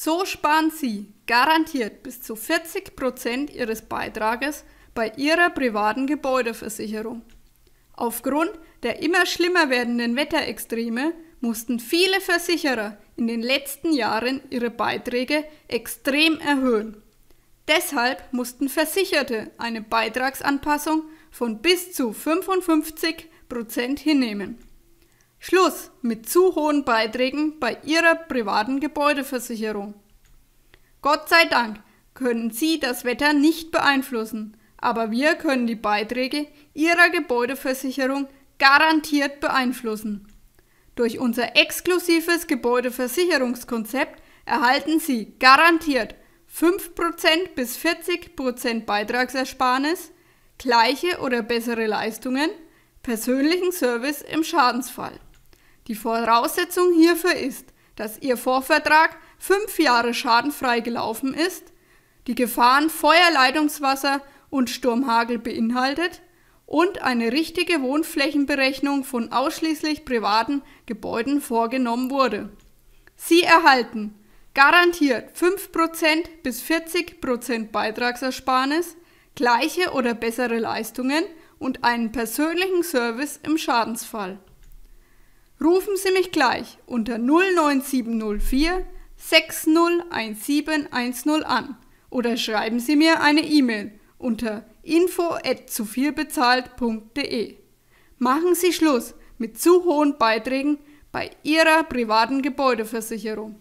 So sparen Sie garantiert bis zu 40 Prozent Ihres Beitrages bei Ihrer privaten Gebäudeversicherung. Aufgrund der immer schlimmer werdenden Wetterextreme mussten viele Versicherer in den letzten Jahren ihre Beiträge extrem erhöhen. Deshalb mussten Versicherte eine Beitragsanpassung von bis zu 55 Prozent hinnehmen. Schluss mit zu hohen Beiträgen bei Ihrer privaten Gebäudeversicherung. Gott sei Dank können Sie das Wetter nicht beeinflussen, aber wir können die Beiträge Ihrer Gebäudeversicherung garantiert beeinflussen. Durch unser exklusives Gebäudeversicherungskonzept erhalten Sie garantiert 5% bis 40% Beitragsersparnis, gleiche oder bessere Leistungen, persönlichen Service im Schadensfall. Die Voraussetzung hierfür ist, dass Ihr Vorvertrag fünf Jahre schadenfrei gelaufen ist, die Gefahren Feuer, Leitungswasser und Sturmhagel beinhaltet und eine richtige Wohnflächenberechnung von ausschließlich privaten Gebäuden vorgenommen wurde. Sie erhalten garantiert 5% bis 40% Beitragsersparnis, gleiche oder bessere Leistungen und einen persönlichen Service im Schadensfall. Rufen Sie mich gleich unter 09704 601710 an oder schreiben Sie mir eine E-Mail unter info@zuvielbezahlt.de. Machen Sie Schluss mit zu hohen Beiträgen bei Ihrer privaten Gebäudeversicherung.